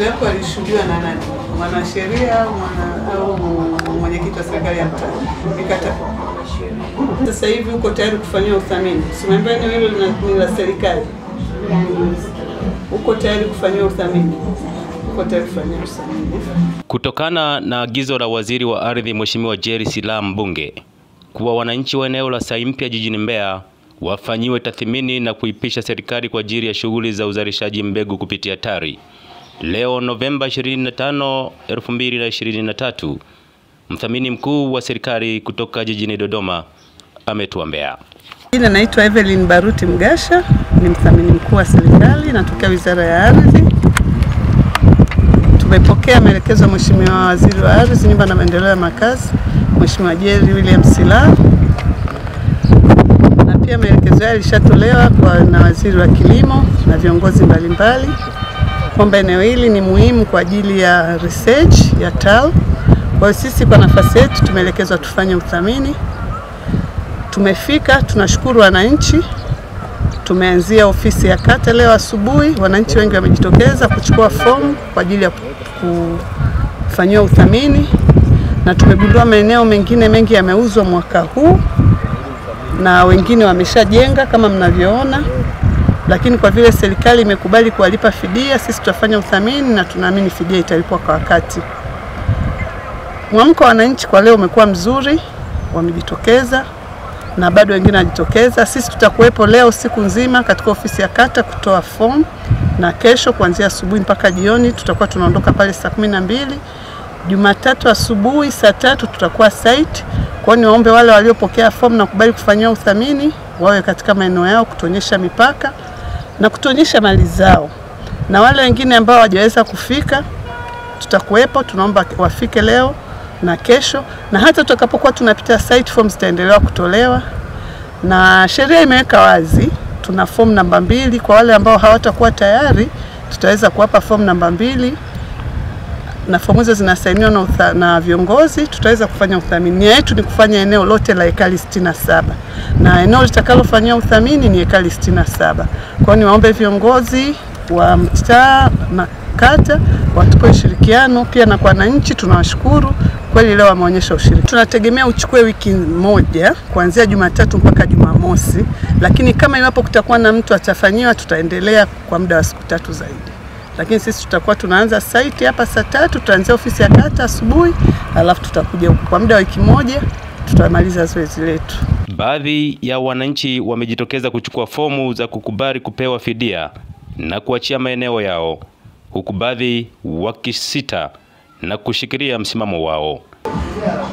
maelekezo yako yalishuhudiwa na nani? Mwanasheria mwana au mwenyekiti wa serikali ya mtaa? Nikata. Sasa hivi uko tayari kufanyia uthamini? Simeambia eneo hilo ni la serikali. Uko tayari kufanyia uthamini? Kutokana na agizo la waziri wa ardhi Mheshimiwa Jerry Silaa Mbunge kuwa wananchi wa eneo la Saimpya jijini Mbeya wafanyiwe tathmini na kuipisha serikali kwa ajili ya shughuli za uzalishaji mbegu kupitia TARI. Leo Novemba 25, 2023, mthamini mkuu wa serikali kutoka jijini Dodoma ametuambea. Jina naitwa Evelyn Baruti Mgasha, ni mthamini mkuu wa serikali, natokea Wizara ya Ardhi. Tumepokea maelekezo ya Mheshimiwa Waziri wa Ardhi, Nyumba na Maendeleo ya Makazi, Mheshimiwa Jerry William Silaa, na pia maelekezo hayo yalishatolewa kwa na Waziri wa Kilimo na viongozi mbalimbali kwamba eneo hili ni muhimu kwa ajili ya research ya TAL. Kwa hiyo sisi kwa nafasi yetu tumeelekezwa tufanye uthamini Tumefika, tunashukuru wananchi. Tumeanzia ofisi ya kata leo asubuhi, wananchi wengi wamejitokeza kuchukua fomu kwa ajili ya kufanyiwa uthamini, na tumegundua maeneo mengine mengi yameuzwa mwaka huu na wengine wameshajenga kama mnavyoona, lakini kwa vile serikali imekubali kuwalipa fidia, sisi tutafanya uthamini na tunaamini fidia italipwa kwa wakati. Mwamko wa wananchi kwa leo umekuwa mzuri, wamejitokeza na bado wengine wanajitokeza. Sisi tutakuwepo leo siku nzima katika ofisi ya kata kutoa fomu, na kesho kuanzia asubuhi mpaka jioni tutakuwa tunaondoka pale saa kumi na mbili. Jumatatu asubuhi saa tatu tutakuwa site. Kwa hiyo niwaombe wale waliopokea fomu na kubali kufanyia uthamini wawe katika maeneo yao kutuonyesha mipaka na kutuonyesha mali zao, na wale wengine ambao hawajaweza kufika tutakuwepo, tunaomba wafike leo na kesho, na hata tutakapokuwa tunapita site forms zitaendelea kutolewa, na sheria imeweka wazi, tuna fomu namba mbili. Kwa wale ambao hawatakuwa tayari, tutaweza kuwapa fomu namba mbili na fomu hizo zinasainiwa na, utha- na viongozi, tutaweza kufanya uthamini. Nia yetu ni kufanya eneo lote la ekari 67 na eneo litakalofanyia uthamini ni ekari 67. Kwa hiyo niwaombe viongozi wa mtaa na kata watupe ushirikiano pia na kwa wananchi, tunawashukuru kweli, leo wameonyesha ushirikiano. Tunategemea uchukue wiki moja kuanzia Jumatatu mpaka Jumamosi, lakini kama iwapo kutakuwa na mtu atafanyiwa, tutaendelea kwa muda wa siku tatu zaidi lakini sisi tutakuwa tunaanza site hapa saa tatu, tutaanzia ofisi ya kata asubuhi, alafu tutakuja huku kwa muda wa wiki moja, tutamaliza zoezi letu. Baadhi ya wananchi wamejitokeza kuchukua fomu za kukubali kupewa fidia na kuachia maeneo yao, huku baadhi wakisita na kushikilia msimamo wao.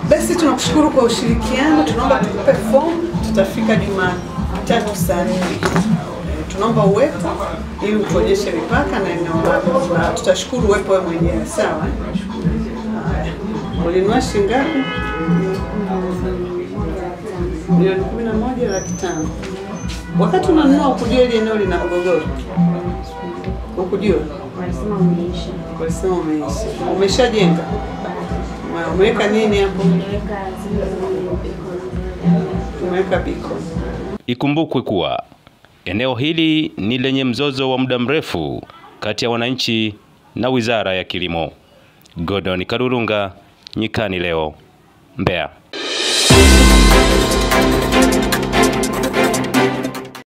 Basi tunakushukuru kwa ushirikiano, tunaomba tukupe fomu, tutafika Jumatatu saa nne. Tunaomba uwepo ili utuonyeshe mipaka na eneo lako, na tutashukuru uwepo wewe mwenyewe. Sawa? ulinua Ulinunua shilingi ngapi? Milioni kumi na moja laki tano. Wakati unanunua ukujua ili eneo lina mgogoro, ukujua Walisema umeisha. umeisha, umeshajenga, Ume- umeweka nini hapo? Umeweka biko. Ikumbukwe kuwa Eneo hili ni lenye mzozo wa muda mrefu kati ya wananchi na Wizara ya Kilimo. Gordon Karurunga, Nyikani Leo, Mbeya.